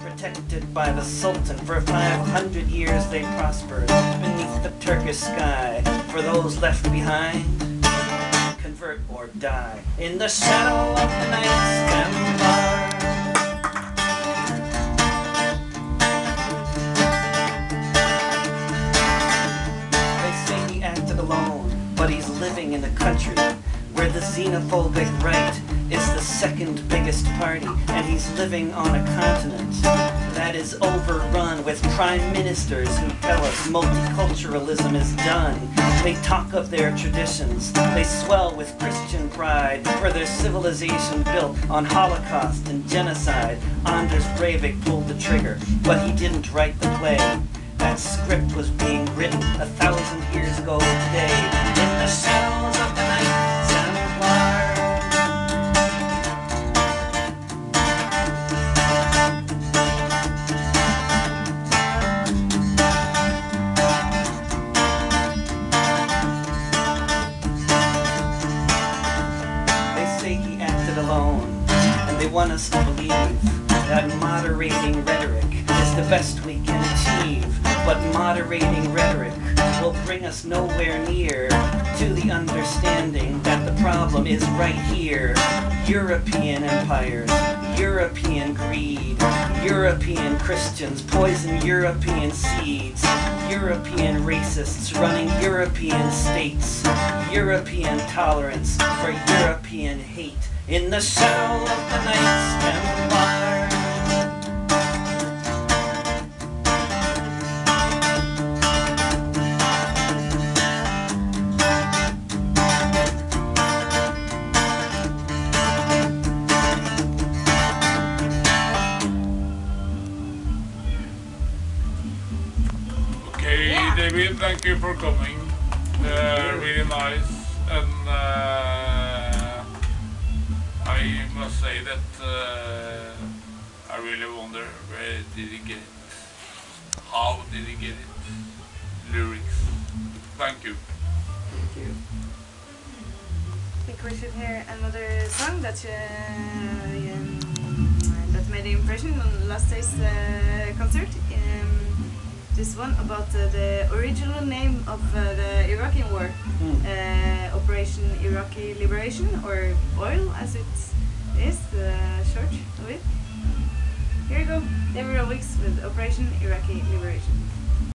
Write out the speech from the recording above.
Protected by the Sultan, for 500 years they prospered beneath the Turkish sky. For those left behind, convert or die in the shadow of the Knights Templar. They say he acted alone, but he's living in a country where the xenophobic right is the second biggest party, and he's living on a continent that is overrun with prime ministers who tell us multiculturalism is done. They talk of their traditions, they swell with Christian pride for their civilization built on Holocaust and genocide. Anders Breivik pulled the trigger, but he didn't write the play. That script was being written a thousand years ago today alone, and they want us to believe that moderating rhetoric is the best we can achieve. But moderating rhetoric will bring us nowhere near to the understanding that the problem is right here. European empires, European greed, European Christians poison European seeds, European racists running European states, European tolerance for European hate in the shadow of the Knights Templar. David, thank you for coming. Uh, really nice, and uh, I must say that uh, I really wonder where did he get it? How did he get it? Lyrics. Thank you. Thank you. I think we should hear another song that uh, um, that made an impression on last day's uh, concert. This one about uh, the original name of uh, the Iraqi war, uh, Operation Iraqi Liberation, or OIL as it is, the short of it. Here you go, David Rovics with Operation Iraqi Liberation.